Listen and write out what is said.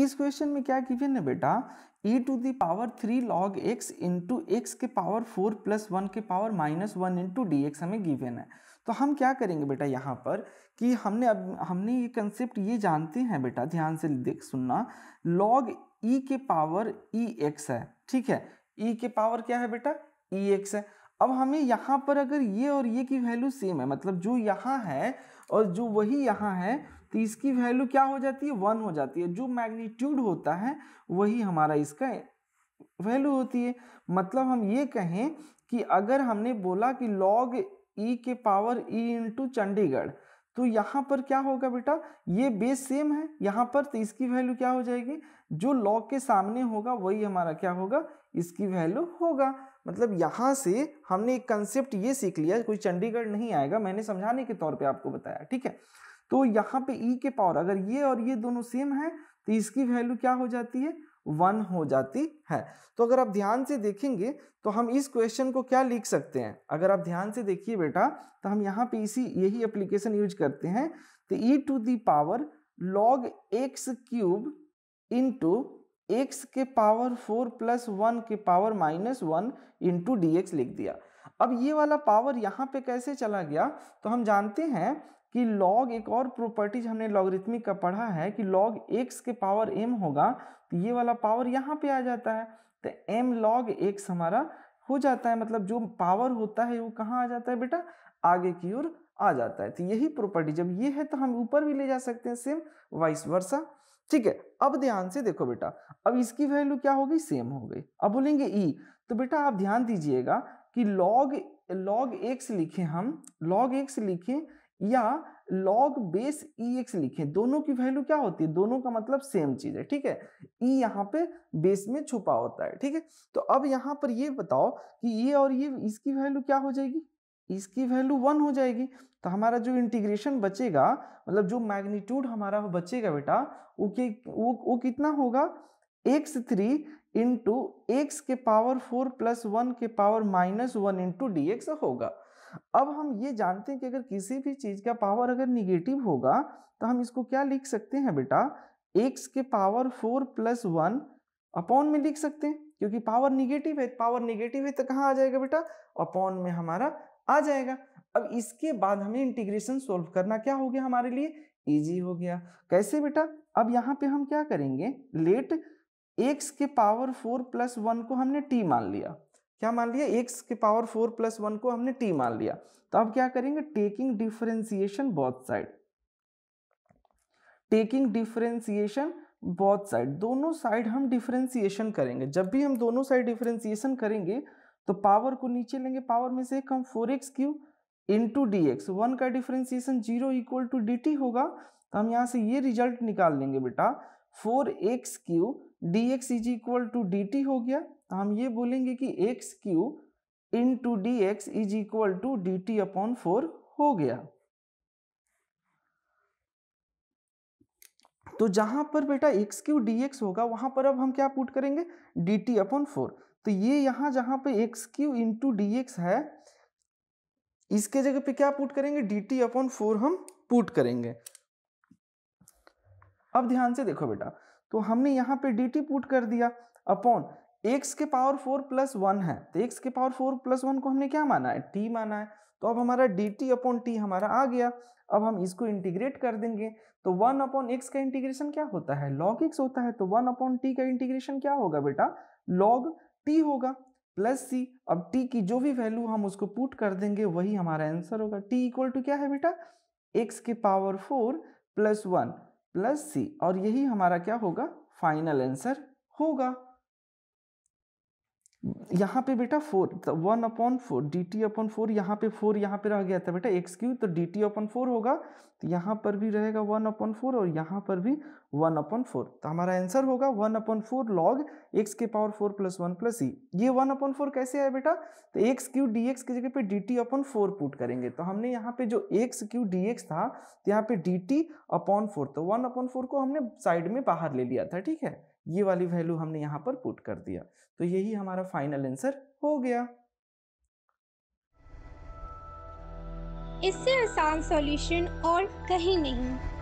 इस क्वेश्चन में क्या गिवन है बेटा? e to the power three log x into x के पावर फोर प्लस वन के power minus one into d हमें गिवन है। तो हम क्या करेंगे बेटा यहाँ पर? कि हमने अब, हमने ये कंसेप्ट ये जानते हैं बेटा, ध्यान से देख, सुनना। लॉग ई के पावर ई एक्स है, ठीक है? ई के पावर क्या है बेटा? ई एक्स है। अब हमें यहाँ पर अगर ये और ये की वैल्यू सेम है मतलब जो यहाँ है और जो वही यहाँ है तो इसकी वैल्यू क्या हो जाती है? वन हो जाती है। जो मैग्नीट्यूड होता है, वही हमारा इसका वैल्यू होती है। मतलब हम ये कहें कि अगर हमने बोला कि लॉग ई के पावर ई इंटू चंडीगढ़ तो यहाँ पर क्या होगा बेटा? ये बेस सेम है। यहाँ पर तो इसकी वैल्यू क्या हो जाएगी? जो लॉग के सामने होगा, वही हमारा क्या होगा? इसकी वैल्यू होगा। मतलब यहाँ से हमने एक कंसेप्ट ये सीख लिया, कोई चंडीगढ़ नहीं आएगा। मैंने समझाने के तौर पे आपको बताया, ठीक है? तो यहाँ पे ई के पावर अगर ये और ये दोनों सेम है तो इसकी वैल्यू क्या हो जाती है? वन हो जाती है। तो अगर आप ध्यान से देखेंगे तो हम इस क्वेश्चन को क्या लिख सकते हैं? अगर आप ध्यान से देखिए बेटा तो हम यहाँ पे इसी, यही एप्लीकेशन यूज़ करते हैं। तो e to the power log x cube into x के पावर फोर प्लस वन के power minus one into d लिख दिया। अब ये वाला पावर यहाँ पे कैसे चला गया? तो हम जानते हैं कि लॉग एक और प्रॉपर्टीज़ हमने लॉगरिथमिक का पढ़ा है कि लॉग एक्स के पावर एम होगा तो ये वाला पावर यहाँ पे आ जाता है। तो एम लॉग एक्स हमारा हो जाता है मतलब जो पावर होता है वो कहाँ आ जाता है बेटा? आगे की ओर आ जाता है। तो यही प्रॉपर्टी जब ये है तो हम ऊपर भी ले जा सकते हैं सेम वाइस वर्षा ठीक है, अब ध्यान से देखो बेटा, अब इसकी वैल्यू क्या हो गई? सेम हो गई। अब बोलेंगे ई तो बेटा आप ध्यान दीजिएगा कि लॉग लॉग एक्स लिखे हम लॉग एक्स लिखे या लॉग बेस ई एक्स लिखें। दोनों की वैल्यू क्या होती है? दोनों का मतलब सेम चीज़ है, ठीक है? ई e यहाँ पे बेस में छुपा होता है, ठीक है? तो अब यहाँ पर ये बताओ कि ये और ये, इसकी वैल्यू क्या हो जाएगी? इसकी वैल्यू वन हो जाएगी। तो हमारा जो इंटीग्रेशन बचेगा मतलब जो मैग्नीट्यूड हमारा बचेगा बेटा, वो के, वो वो कितना होगा? एक्स थ्री इंटू एक्स के पावर फोर प्लस वन के power minus one into d x होगा। अब हम ये जानते हैं कि अगर किसी भी चीज़ का पावर अगर निगेटिव होगा तो हम इसको क्या लिख सकते हैं बेटा? एक्स के power four plus one upon में लिख सकते हैं, क्योंकि पावर निगेटिव है पावर निगेटिव है तो कहाँ आ जाएगा बेटा? अपॉन में हमारा आ जाएगा। अब इसके बाद हमें इंटीग्रेशन सोल्व करना क्या हो गया हमारे लिए? इजी हो गया। कैसे बेटा? अब यहाँ पे हम क्या करेंगे? लेट एक्स के पावर फोर प्लस वन को हमने टी मान लिया। क्या मान लिया? एक्स के पावर फोर प्लस वन को हमने टी मान लिया। तो अब क्या करेंगे? Taking differentiation both side taking differentiation both side दोनों साइड हम डिफरेंशिएशन करेंगे। जब भी हम दोनों साइड डिफरेंशिएशन करेंगे तो पावर को नीचे लेंगे। पावर में से एक हम four x cube into d x one का differentiation zero equal to d t होगा। तो हम यहाँ से ये रिज़ल्ट निकाल लेंगे बेटा। Four x cube d x is equal to d t हो गया। तो हम ये बोलेंगे कि x cube into d x is equal to d t upon four हो गया। तो जहाँ पर बेटा एक्स क्यू डी एक्स होगा, वहाँ पर अब हम क्या पुट करेंगे? डी टी अपॉन फोर तो ये यहाँ जहाँ पे x cube into d x है, इसके जगह पे क्या पुट करेंगे? डी टी अपॉन फोर हम पुट करेंगे। अब ध्यान से देखो बेटा। तो हमने यहाँ पे डी टी पुट कर दिया अपॉन एक्स के पावर फोर प्लस वन है। तो एक्स के पावर फोर प्लस वन को हमने क्या माना है? टी माना है। तो अब हमारा डी टी अपॉन टी हमारा आ गया। अब हम इसको इंटीग्रेट कर देंगे। तो वन अपॉन एक्स का इंटीग्रेशन क्या होता है? लॉग एक्स होता है। तो वन अपॉन टी का इंटीग्रेशन क्या होगा बेटा? लॉग टी होगा प्लस सी अब टी की जो भी वैल्यू हम उसको पुट कर देंगे, वही हमारा आंसर होगा। टी इक्वल टू क्या है बेटा? एक्स के power four plus one plus c और यही हमारा क्या होगा? फाइनल आंसर होगा। यहाँ पे बेटा four one upon four d t upon four यहाँ पे फोर यहाँ पे रह गया था बेटा एक्स क्यू तो डी टी अपॉन फोर होगा। तो यहाँ पर भी रहेगा वन अपॉन फोर और यहाँ पर भी वन अपॉन फोर तो हमारा आंसर होगा one upon four log x के power four plus one plus e ये वन अपॉन फोर कैसे आया बेटा? तो एक्स क्यू डी एक्स की जगह पे d t upon four put करेंगे। तो हमने यहाँ पे जो एक्स क्यू डी एक्स था तो यहाँ पे डी टी अपॉन फोर तो वन अपॉन फोर को हमने साइड में बाहर ले लिया था, ठीक है? ये वाली वैल्यू हमने यहाँ पर पुट कर दिया। तो यही हमारा फाइनल आंसर हो गया। इससे आसान सॉल्यूशन और कहीं नहीं।